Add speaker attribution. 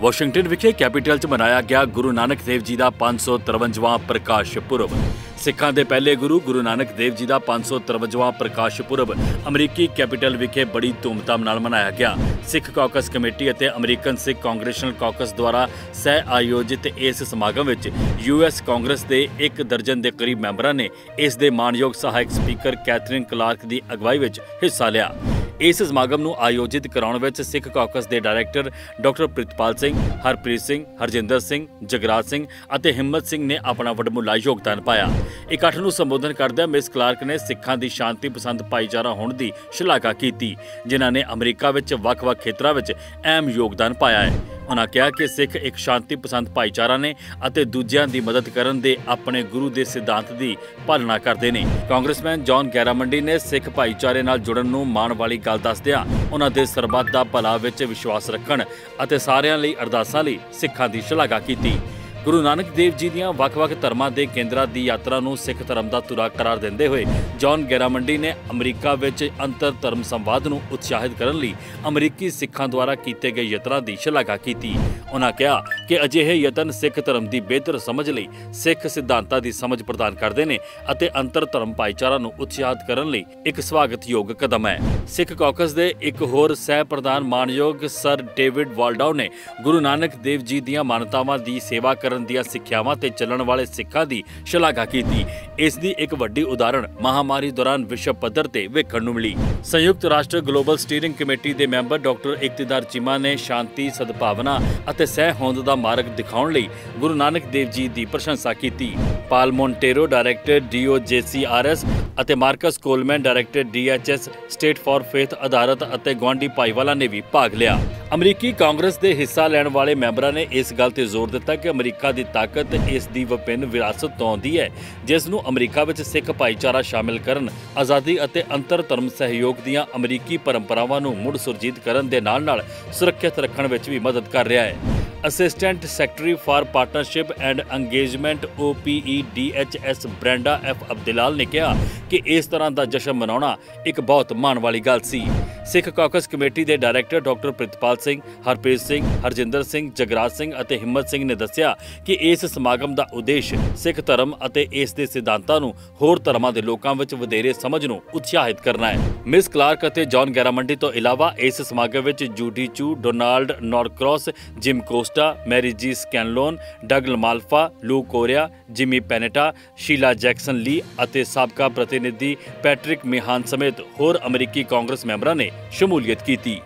Speaker 1: Washington ਵਿਖੇ capital 'ਚ ਮਨਾਇਆ ਗਿਆ ਗੁਰੂ ਨਾਨਕ ਦੇਵ ਜੀ ਦਾ 553ਵਾਂ ਪ੍ਰਕਾਸ਼ ਪੁਰਬ। ਸਿੱਖਾਂ ਦੇ ਪਹਿਲੇ ਗੁਰੂ ਗੁਰੂ ਨਾਨਕ ਦੇਵ ਜੀ ਦਾ 553ਵਾਂ ਪ੍ਰਕਾਸ਼ ਪੁਰਬ ਅਮਰੀਕੀ ਕੈਪੀਟਲ ਵਿਖੇ ਬੜੀ ਧੂਮਧਾਮ ਨਾਲ ਮਨਾਇਆ ਗਿਆ। ਸਿੱਖ ਕਾਕਸ ਕਮੇਟੀ ਅਤੇ ਅਮਰੀਕਨ ਸਿੱਖ ਕਾਂਗਰੈਸ਼ਨਲ ਕਾਕਸ ਦੁਆਰਾ ਸਹਿ ਆਯੋਜਿਤ ਇਸ ਸਮਾਗਮ ਵਿੱਚ ਯੂਐਸ ਕਾਂਗਰਸ ਦੇ ਇੱਕ ਦਰਜਨ ਦੇ ਕਰੀਬ ਮੈਂਬਰਾਂ ਨੇ ਇਸ ਦੇ ਮਾਨਯੋਗ ਸਹਾਇਕ ਸਪੀਕਰ ਕੈਥਰੀਨ ਕਲਾਰਕ ਦੀ ਅਗਵਾਈ ਵਿੱਚ ਹਿੱਸਾ ਲਿਆ। ਇਸ ਸਮਾਗਮ ਨੂੰ ਆਯੋਜਿਤ ਕਰਾਉਣ ਵਿੱਚ ਸਿੱਖ ਕਾਕਸ ਦੇ ਡਾਇਰੈਕਟਰ ਡਾਕਟਰ ਪ੍ਰਿਤਪਾਲ ਸਿੰਘ, ਹਰਪ੍ਰੀਤ ਸਿੰਘ, ਹਰਜਿੰਦਰ ਸਿੰਘ, ਜਗਰਾਜ ਸਿੰਘ ਅਤੇ ਹਿੰਮਤ ਸਿੰਘ ਨੇ ਆਪਣਾ ਵੱਡਮੁੱਲਾ ਯੋਗਦਾਨ ਪਾਇਆ। ਇਕੱਠ ਨੂੰ ਸੰਬੋਧਨ ਕਰਦਿਆਂ ਮਿਸ ਕਲਾਰਕ ਨੇ ਸਿੱਖਾਂ ਦੀ ਸ਼ਾਂਤੀ ਪਸੰਦ ਭਾਈਚਾਰਾ ਹੋਣ ਦੀ ਸ਼ਲਾਘਾ ਕੀਤੀ, ਜਿਨ੍ਹਾਂ ਨੇ ਅਮਰੀਕਾ ਵਿੱਚ ਵੱਖ-ਵੱਖ ਖੇਤਰਾਂ ਵਿੱਚ ਅਹਿਮ ਯੋਗਦਾਨ ਪਾਇਆ ਹੈ। ਉਹਨਾਂ ਕਿਹਾ ਕਿ ਸਿੱਖ ਇੱਕ ਸ਼ਾਂਤੀ ਪਸੰਦ ਭਾਈਚਾਰਾ ਨੇ ਅਤੇ ਦੂਜਿਆਂ ਦੀ ਮਦਦ ਕਰਨ ਦੇ ਆਪਣੇ ਗੁਰੂ ਦੇ ਸਿਧਾਂਤ ਦੀ ਪਾਲਣਾ ਕਰਦੇ ਨੇ। ਕਾਂਗਰਸਮੈਨ ਜੌਨ ਗੈਰਾਮੰਡੀ ਨੇ ਸਿੱਖ ਭਾਈਚਾਰੇ ਨਾਲ ਜੁੜਨ ਨੂੰ ਮਾਣ ਵਾਲੀ ਗੱਲ ਦੱਸਦਿਆਂ ਉਹਨਾਂ ਦੇ ਸਰਬੱਤ ਦਾ ਭਲਾ ਵਿੱਚ ਵਿਸ਼ਵਾਸ ਰੱਖਣ ਅਤੇ ਸਾਰਿਆਂ ਲਈ ਅਰਦਾਸਾਂ ਲਈ ਸਿੱਖਾਂ ਦੀ ਸ਼ਲਾਘਾ ਕੀਤੀ। ਗੁਰੂ ਨਾਨਕ ਦੇਵ ਜੀ ਦੀਆਂ ਵੱਖ-ਵੱਖ ਧਰਮਾਂ ਦੇ ਕੇਂਦਰਾਂ ਦੀ ਯਾਤਰਾ ਨੂੰ ਸਿੱਖ ਧਰਮ ਦਾ ਤੁਰਾ ਕਰਾਰ ਦਿੰਦੇ ਹੋਏ ਜੌਨ ਗੈਰਾਮੰਡੀ ਨੇ ਅਮਰੀਕਾ ਵਿੱਚ ਅੰਤਰ ਧਰਮ ਸੰਵਾਦ ਨੂੰ ਉਤਸ਼ਾਹਿਤ ਕਰਨ ਲਈ ਅਮਰੀਕੀ ਸਿੱਖਾਂ ਦੁਆਰਾ ਕੀਤੇ ਗਏ ਯਤਨਾਂ ਦੀ ਸ਼ਲਾਘਾ ਕੀਤੀ। ਉਹਨਾਂ ਕਿਹਾ ਕਿ ਅਜਿਹੇ ਯਤਨ ਸਿੱਖ ਧਰਮ ਦੀ ਬਿਹਤਰ ਸਮਝ ਲਈ ਸਿੱਖ ਸਿਧਾਂਤਾਂ ਦੀ ਸਮਝ ਪ੍ਰਦਾਨ ਕਰਦੇ ਨੇ ਅਤੇ ਅੰਤਰ ਧਰਮ ਭਾਈਚਾਰਾ ਨੂੰ ਉਤਸ਼ਾਹਿਤ ਕਰਨ ਲਈ ਇੱਕ ਸਵਾਗਤਯੋਗ ਕਦਮ ਹੈ। ਸਿੱਖ ਕਾਕਸ ਦੇ ਇੱਕ ਹੋਰ ਸਹਿ ਪ੍ਰਧਾਨ ਮਾਨਯੋਗ ਸਰ ਡੇਵਿਡ ਵਾਲਡਾਓ ਨੇ ਗੁਰੂ ਨਾਨਕ ਦੇਵ ਜੀ ਦੀਆਂ ਮਾਨਤਾਵਾਂ ਦੀ ਸੇਵਾ ਕਰਨ ਦੀਆਂ ਸਿੱਖਿਆਵਾਂ ਤੇ ਚੱਲਣ ਵਾਲੇ ਸਿੱਖਾਂ ਦੀ ਸ਼ਲਾਘਾ ਕੀਤੀ। ਇਸ ਦੀ ਇੱਕ ਵੱਡੀ ਉਦਾਹਰਣ ਮਹਾਮਾਰੀ ਦੌਰਾਨ ਵਿਸ਼ਵ ਪੱਧਰ ਤੇ ਵੇਖਣ ਨੂੰ ਮਿਲੀ। ਸੰਯੁਕਤ ਰਾਸ਼ਟਰ ਗਲੋਬਲ ਸਟੀਅਰਿੰਗ ਕਮੇਟੀ ਦੇ ਮੈਂਬਰ ਡਾਕਟਰ ਇਕਤਦਾਰ ਚੀਮਾ ਨੇ ਸ਼ਾਂਤੀ, ਸਦਭਾਵਨਾ ਅਤੇ ਸਹਿ ਹੋਂਦ ਦਾ ਮਾਰਗ ਦਿਖਾਉਣ ਲਈ ਗੁਰੂ ਨਾਨਕ ਦੇਵ ਜੀ ਦੀ ਪ੍ਰਸ਼ੰਸਾ ਕੀਤੀ। ਪਾਲ ਮੌਂਟੇਰੋ ਡਾਇਰੈਕਟਰ ਡੀਓਜੇਸੀਆਰਐਸ ਅਤੇ Marcus Coleman director DHS state for faith ਆਧਾਰਤ ਅਤੇ ਗਵਾਂਡੀ ਭਾਈਵਾਲਾ ਨੇ ਵੀ ਭਾਗ ਲਿਆ। ਅਮਰੀਕੀ ਕਾਂਗਰਸ ਦੇ ਹਿੱਸਾ ਲੈਣ ਵਾਲੇ ਮੈਂਬਰਾਂ ਨੇ ਇਸ ਗੱਲ ਤੇ ਜ਼ੋਰ ਦਿੱਤਾ ਕਿ ਅਮਰੀਕਾ ਦੀ ਤਾਕਤ ਇਸ ਦੀ ਵਿਭਿੰਨ ਵਿਰਾਸਤ ਤੋਂ ਆਉਂਦੀ ਹੈ, ਜਿਸ ਨੂੰ ਅਮਰੀਕਾ ਵਿੱਚ ਸਿੱਖ ਭਾਈਚਾਰਾ ਸ਼ਾਮਿਲ ਕਰਨ, ਆਜ਼ਾਦੀ ਅਤੇ ਅੰਤਰ ਧਰਮ ਸਹਿਯੋਗ ਦੀਆਂ ਅਮਰੀਕੀ ਪਰੰਪਰਾਵਾਂ ਨੂੰ ਮੁੜ ਸੁਰਜੀਤ ਕਰਨ ਦੇ ਨਾਲ-ਨਾਲ ਸੁਰੱਖਿਅਤ ਰੱਖਣ ਵਿੱਚ ਵੀ ਮਦਦ ਕਰ ਰਿਹਾ ਹੈ। Assistant secretary for partnership and engagement OPE DHS Brenda F Abdilal ਨੇ ਕਿਹਾ ਕਿ ਇਸ ਤਰ੍ਹਾਂ ਦਾ ਜਸ਼ਨ ਮਨਾਉਣਾ ਇੱਕ ਬਹੁਤ ਮਾਣ ਵਾਲੀ ਗੱਲ ਸੀ। ਸਿੱਖ ਕਾਕਸ ਕਮੇਟੀ ਦੇ ਡਾਇਰੈਕਟਰ ਡਾਕਟਰ ਪ੍ਰਿਤਪਾਲ ਸਿੰਘ, ਹਰਪ੍ਰੀਤ ਸਿੰਘ, ਹਰਜਿੰਦਰ ਸਿੰਘ, ਜਗਰਾਜ ਸਿੰਘ ਅਤੇ ਹਿੰਮਤ ਸਿੰਘ ਨੇ ਦੱਸਿਆ ਕਿ ਇਸ ਸਮਾਗਮ ਦਾ ਉਦੇਸ਼ ਸਿੱਖ ਧਰਮ ਅਤੇ ਇਸ ਦੇ ਸਿਧਾਂਤਾਂ ਨੂੰ ਹੋਰ ਧਰਮਾਂ ਦੇ ਲੋਕਾਂ ਵਿੱਚ ਵਧੇਰੇ ਸਮਝ ਨੂੰ ਉਤਸ਼ਾਹਿਤ ਕਰਨਾ ਹੈ। ਮਿਸ ਕਲਾਰਕ ਅਤੇ ਜੌਨ ਗੈਰਾਮੰਡੀ ਤੋਂ ਇਲਾਵਾ ਇਸ ਸਮਾਗਮ ਵਿੱਚ Judy Chu, Donald Norcross, Jim Costa, Mary G Scanlon, Doug ਮਾਲਫਾ, Lou Correa, Jimmy Panetta, Sheila Jackson Lee ਅਤੇ ਸਾਬਕਾ ਪ੍ਰਤੀਨਿਧੀ ਪੈਟਰਿਕ ਮਿਹਾਨ ਸਮੇਤ ਹੋਰ ਅਮਰੀਕੀ ਕਾਂਗਰਸ ਮੈਂਬਰਾਂ ਨੇ ਸ਼ਮੂਲੀਅਤ ਕੀਤੀ।